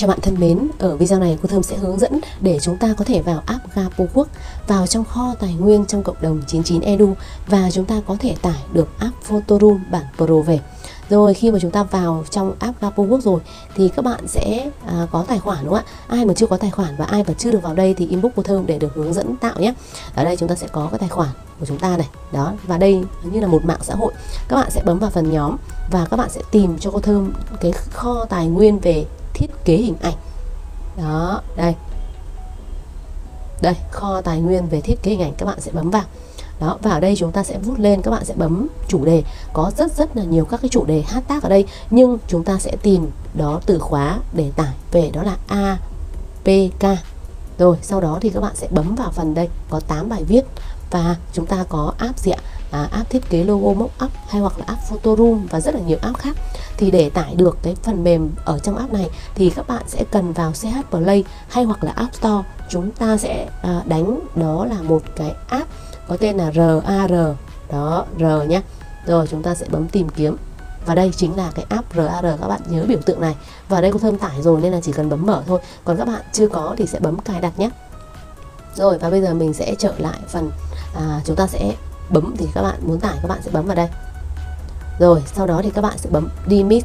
Chào bạn thân mến, ở video này cô Thơm sẽ hướng dẫn để chúng ta có thể vào app Gapo Quốc vào trong kho tài nguyên trong cộng đồng 99 Edu và chúng ta có thể tải được app Photoroom bản Pro về. Rồi khi mà chúng ta vào trong app Gapo Quốc rồi thì các bạn sẽ à, có tài khoản đúng không ạ? Ai mà chưa có tài khoản và ai mà chưa được vào đây thì inbox cô Thơm để được hướng dẫn tạo nhé. Ở đây chúng ta sẽ có cái tài khoản của chúng ta này. Đó, và đây như là một mạng xã hội. Các bạn sẽ bấm vào phần nhóm và các bạn sẽ tìm cho cô Thơm cái kho tài nguyên về thiết kế hình ảnh. Đó, đây. Đây, kho tài nguyên về thiết kế hình ảnh các bạn sẽ bấm vào. Đó và ở đây chúng ta sẽ vút lên, các bạn sẽ bấm chủ đề. Có rất rất là nhiều các cái chủ đề hashtag ở đây, nhưng chúng ta sẽ tìm đó từ khóa để tải về, đó là APK rồi, sau đó thì các bạn sẽ bấm vào phần đây, có 8 bài viết và chúng ta có app gì ạ? À, app thiết kế logo mockup hay hoặc là app Photoroom và rất là nhiều app khác. Thì để tải được cái phần mềm ở trong app này thì các bạn sẽ cần vào CH Play hay hoặc là App Store. Chúng ta sẽ à, đánh đó là một cái app có tên là RAR đó R nhé rồi chúng ta sẽ bấm tìm kiếm. Và đây chính là cái app RAR các bạn nhớ biểu tượng này. Và đây có thơm tải rồi nên là chỉ cần bấm mở thôi. Còn các bạn chưa có thì sẽ bấm cài đặt nhé rồi và bây giờ mình sẽ trở lại phần à, chúng ta sẽ bấm thì các bạn muốn tải, các bạn sẽ bấm vào đây. Rồi, sau đó thì các bạn sẽ bấm Dimit.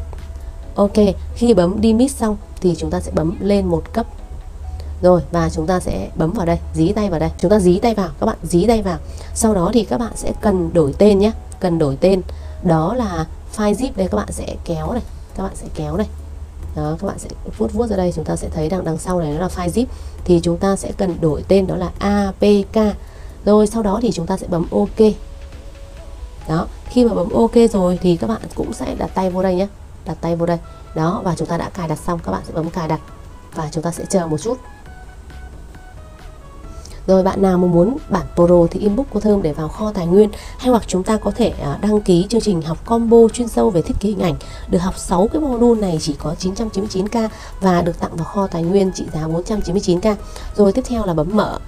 Ok, khi bấm Dimit xong thì chúng ta sẽ bấm lên một cấp. Rồi, và chúng ta sẽ bấm vào đây, dí tay vào đây. Chúng ta dí tay vào, các bạn dí tay vào. Sau đó thì các bạn sẽ cần đổi tên nhé, cần đổi tên. Đó là file zip đây, các bạn sẽ kéo này, các bạn sẽ kéo này. Đó, các bạn sẽ vuốt vuốt ra đây, chúng ta sẽ thấy đằng đằng sau này nó là file zip. Thì chúng ta sẽ cần đổi tên, đó là apk rồi sau đó thì chúng ta sẽ bấm ok. Đó, khi mà bấm ok rồi thì các bạn cũng sẽ đặt tay vô đây nhé. Đặt tay vô đây. Đó, và chúng ta đã cài đặt xong, các bạn sẽ bấm cài đặt và chúng ta sẽ chờ một chút. Rồi, bạn nào mà muốn bản Pro thì inbox cô Thơm để vào kho tài nguyên, hay hoặc chúng ta có thể à, đăng ký chương trình học combo chuyên sâu về thiết kế hình ảnh, được học 6 cái module này chỉ có 999k và được tặng vào kho tài nguyên trị giá 499k rồi, tiếp theo là bấm mở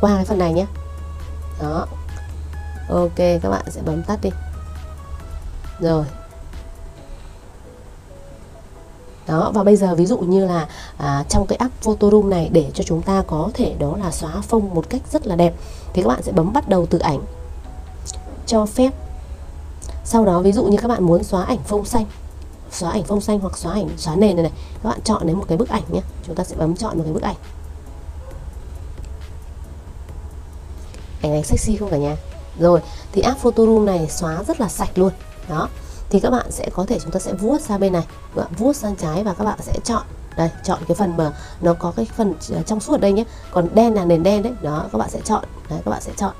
qua cái phần này nhé. Đó. Ok các bạn sẽ bấm tắt đi. Rồi. Đó và bây giờ ví dụ như là à, trong cái app Photoroom này để cho chúng ta có thể đó là xóa phông một cách rất là đẹp thì các bạn sẽ bấm bắt đầu từ ảnh cho phép. Sau đó ví dụ như các bạn muốn xóa ảnh phông xanh xóa ảnh phông xanh hoặc xóa ảnh xóa nền này này các bạn chọn đến một cái bức ảnh nhé. Chúng ta sẽ bấm chọn một cái bức ảnh. Ảnh này sexy không cả nhà? Rồi thì app Photoroom này xóa rất là sạch luôn. Đó thì các bạn sẽ có thể chúng ta sẽ vuốt sang bên này. Các bạn vuốt sang trái và các bạn sẽ chọn đây chọn cái phần mà nó có cái phần ờ, trong suốt ở đây nhé. Còn đen là nền đen đấy. Đó các bạn sẽ chọn. Đấy các bạn sẽ chọn.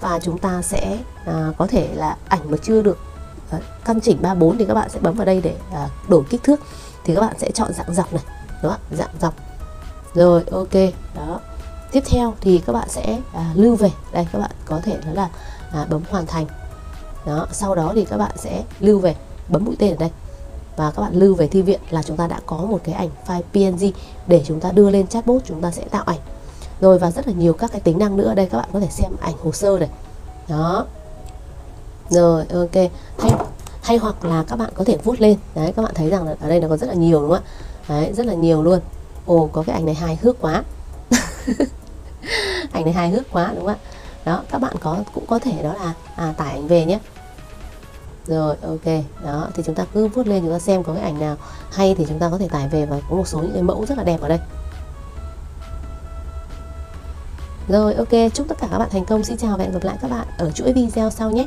Và chúng ta sẽ à, có thể là ảnh mà chưa được à, căn chỉnh 34 thì các bạn sẽ bấm vào đây để à, đổi kích thước. Thì các bạn sẽ chọn dạng dọc này. Đó dạng dọc. Rồi ok. Đó tiếp theo thì các bạn sẽ à, lưu về. Đây các bạn có thể đó là à, bấm hoàn thành. Đó sau đó thì các bạn sẽ lưu về bấm mũi tên ở đây. Và các bạn lưu về thư viện là chúng ta đã có một cái ảnh file PNG để chúng ta đưa lên chatbot chúng ta sẽ tạo ảnh. Rồi và rất là nhiều các cái tính năng nữa. Đây các bạn có thể xem ảnh hồ sơ này. Đó. Rồi ok. Hay hay hoặc là các bạn có thể vuốt lên. Đấy các bạn thấy rằng là ở đây nó có rất là nhiều đúng không ạ? Đấy rất là nhiều luôn. Ồ có cái ảnh này hài hước quá. ảnh này hài hước quá đúng không ạ? Đó các bạn có cũng có thể đó là à, tải ảnh về nhé. Rồi ok. Đó thì chúng ta cứ vuốt lên chúng ta xem có cái ảnh nào hay thì chúng ta có thể tải về và có một số những cái mẫu rất là đẹp ở đây. Rồi ok. Chúc tất cả các bạn thành công. Xin chào và hẹn gặp lại các bạn ở chuỗi video sau nhé.